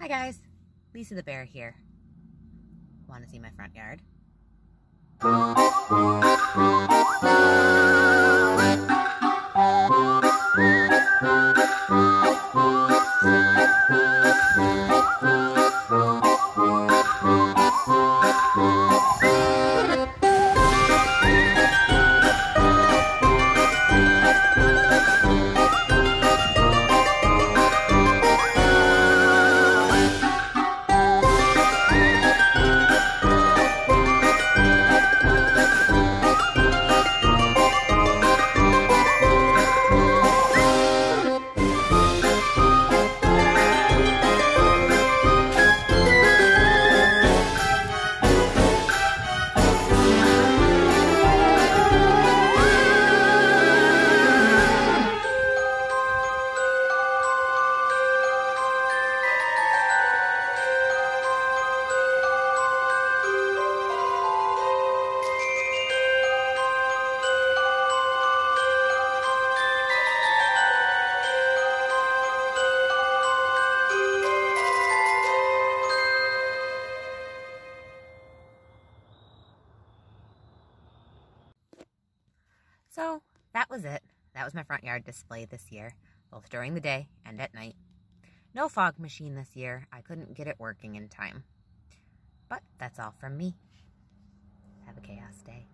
Hi guys, Lisa the Bear here. Want to see my front yard? So that was it. That was my front yard display this year, both during the day and at night. No fog machine this year. I couldn't get it working in time. But that's all from me. Have a chaos day.